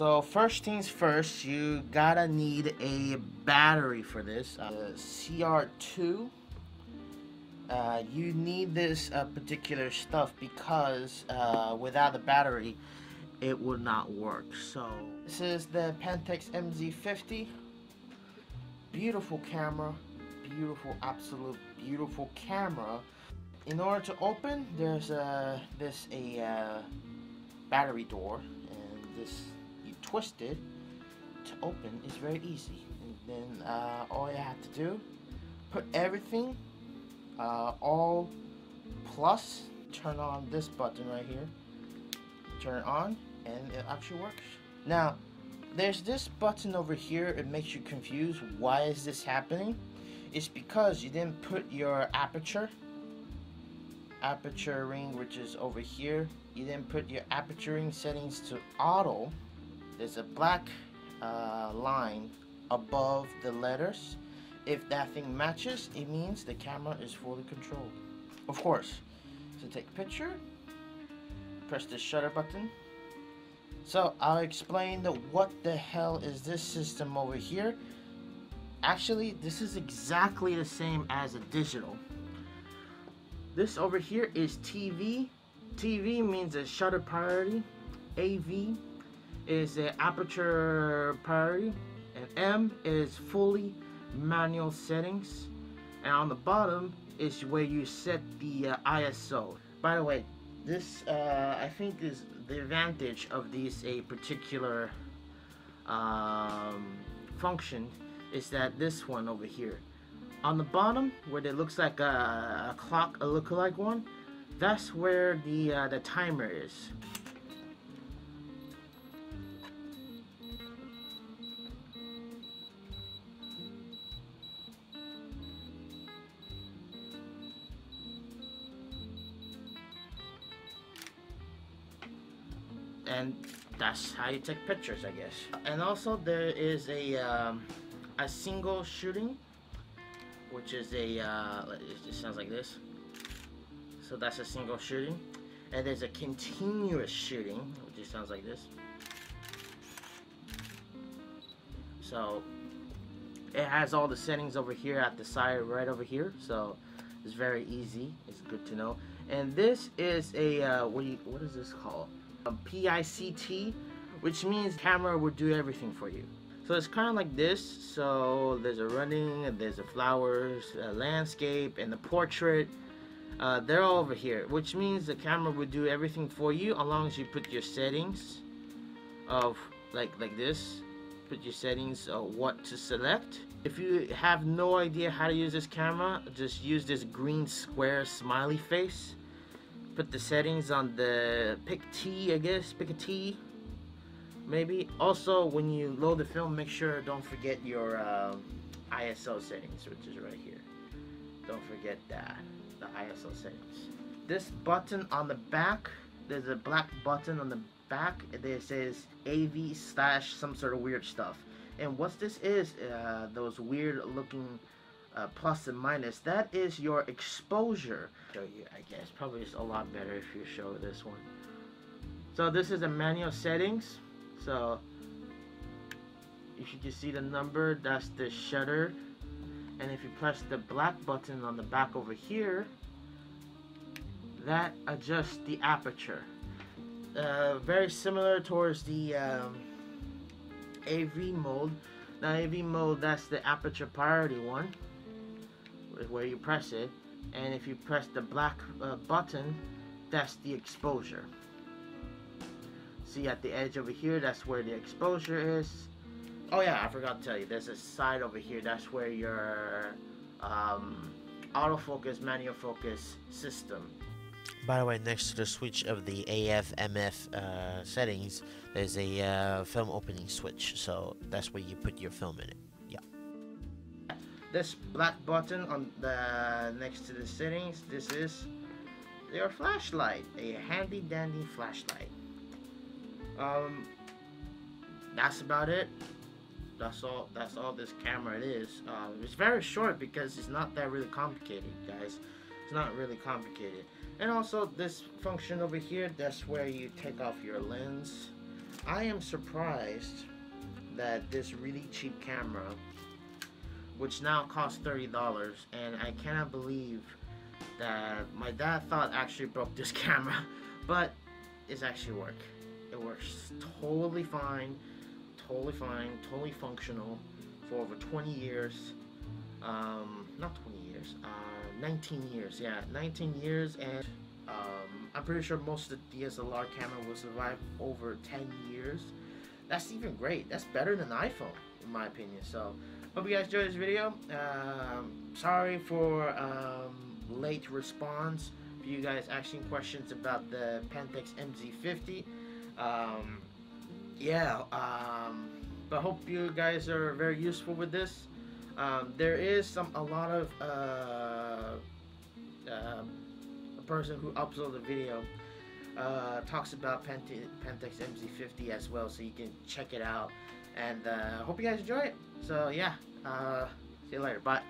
So first things first, you gotta need a battery for this. Uh, CR2. Uh, you need this uh, particular stuff because uh, without the battery, it would not work. So this is the Pentax MZ50. Beautiful camera, beautiful, absolute beautiful camera. In order to open, there's a this a uh, battery door, and this you twist it to open. is very easy. And then uh, all you have to do, put everything uh, all plus. Turn on this button right here. Turn it on, and it actually works. Now, there's this button over here. It makes you confused. Why is this happening? It's because you didn't put your aperture aperture ring which is over here you then put your aperture ring settings to auto there's a black uh, line above the letters. If that thing matches it means the camera is fully controlled. Of course. To take a picture. Press the shutter button. So I'll explain the what the hell is this system over here. Actually this is exactly the same as a digital. This over here is TV. TV means a shutter priority. AV is the aperture priority. And M is fully manual settings. And on the bottom is where you set the uh, ISO. By the way, this uh, I think is the advantage of this a particular um, function is that this one over here on the bottom where it looks like a, a clock a look-alike one that's where the uh, the timer is and that's how you take pictures I guess and also there is a um, a single shooting which is a, uh, it just sounds like this. So that's a single shooting. And there's a continuous shooting, which just sounds like this. So it has all the settings over here at the side right over here. So it's very easy. It's good to know. And this is a, uh, what, you, what is this called? A PICT, which means camera will do everything for you. So it's kind of like this. So there's a running, there's a flowers, a landscape, and the portrait. Uh, they're all over here, which means the camera will do everything for you as long as you put your settings of like like this. Put your settings of what to select. If you have no idea how to use this camera, just use this green square smiley face. Put the settings on the pick T, I guess, pick a T maybe. Also, when you load the film, make sure don't forget your uh, ISO settings, which is right here. Don't forget that, the ISO settings. This button on the back, there's a black button on the back that says AV slash some sort of weird stuff. And what this is, uh, those weird looking uh, plus and minus, that is your exposure. Show you, I guess, probably it's a lot better if you show this one. So this is the manual settings. So if you can see the number, that's the shutter. And if you press the black button on the back over here, that adjusts the aperture. Uh, very similar towards the um, AV mode. Now AV mode, that's the aperture priority one, where you press it. And if you press the black uh, button, that's the exposure. See at the edge over here, that's where the exposure is. Oh yeah, I forgot to tell you, there's a side over here, that's where your um, autofocus, manual focus system. By the way, next to the switch of the AF, MF uh, settings, there's a uh, film opening switch, so that's where you put your film in it. This black button on the next to the settings, this is your flashlight, a handy dandy flashlight. Um, that's about it. That's all. That's all this camera is. Uh, it's very short because it's not that really complicated, guys. It's not really complicated. And also this function over here, that's where you take off your lens. I am surprised that this really cheap camera, which now costs thirty dollars, and I cannot believe that my dad thought actually broke this camera, but it's actually work. It works totally fine, totally fine, totally functional for over 20 years. Um, not 20 years, uh, 19 years. Yeah, 19 years, and um, I'm pretty sure most of the DSLR camera will survive over 10 years. That's even great. That's better than iPhone, in my opinion. So, hope you guys enjoyed this video. Um, sorry for um, late response. If you guys asking questions about the Pentax MZ50, um, yeah. Um, but hope you guys are very useful with this. Um, there is some a lot of uh, uh, a person who uploaded the video uh, talks about Pent- Pentax MZ50 as well, so you can check it out. And uh, hope you guys enjoy it. So yeah, uh, see you later. Bye.